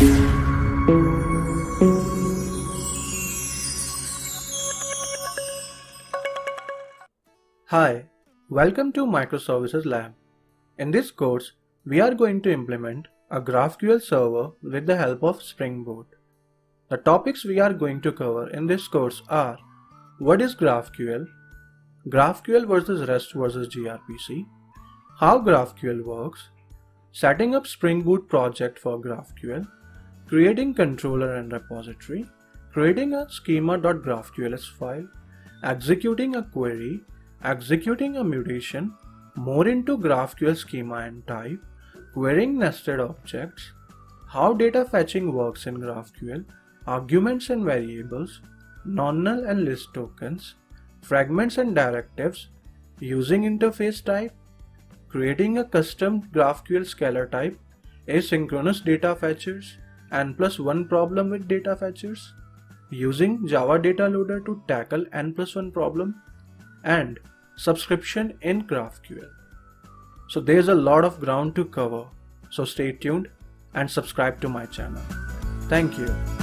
Hi, welcome to Microservices Lab. In this course, we are going to implement a GraphQL server with the help of Spring Boot. The topics we are going to cover in this course are what is GraphQL, GraphQL versus REST versus gRPC, how GraphQL works, setting up Spring Boot project for GraphQL, creating controller and repository, creating a schema.graphqls file, executing a query, executing a mutation, more into GraphQL schema and type, querying nested objects, how data fetching works in GraphQL, arguments and variables, non-null and list tokens, fragments and directives, using interface type, creating a custom GraphQL scalar type, asynchronous data fetchers, n plus 1 problem with data fetchers, using Java data loader to tackle n plus 1 problem, and subscription in GraphQL. So there's a lot of ground to cover, so stay tuned and subscribe to my channel. Thank you.